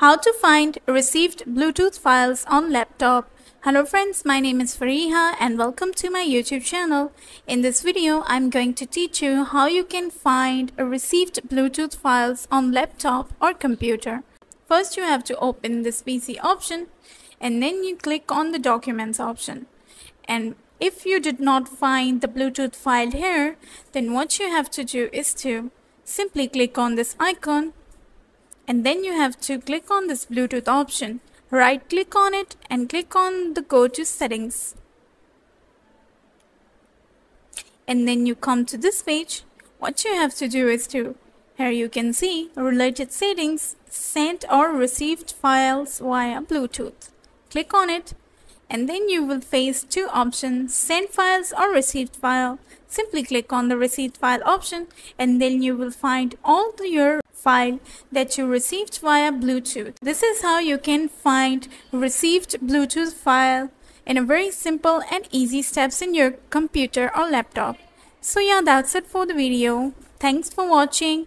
How to find received Bluetooth files on laptop. Hello friends, my name is Fariha and welcome to my YouTube channel. In this video, I'm going to teach you how you can find received Bluetooth files on laptop or computer. First, you have to open this PC option and then you click on the documents option. And if you did not find the Bluetooth file here, then what you have to do is to simply click on this icon and then you have to click on this Bluetooth option. Right click on it and click on the go to settings. And then you come to this page. What you have to do is to here you can see related settings sent or received files via Bluetooth. Click on it and then you will face two options send files or received file simply click on the received file option and then you will find all your file that you received via Bluetooth. This is how you can find received Bluetooth file in a very simple and easy steps in your computer or laptop. So yeah, that's it for the video. Thanks for watching.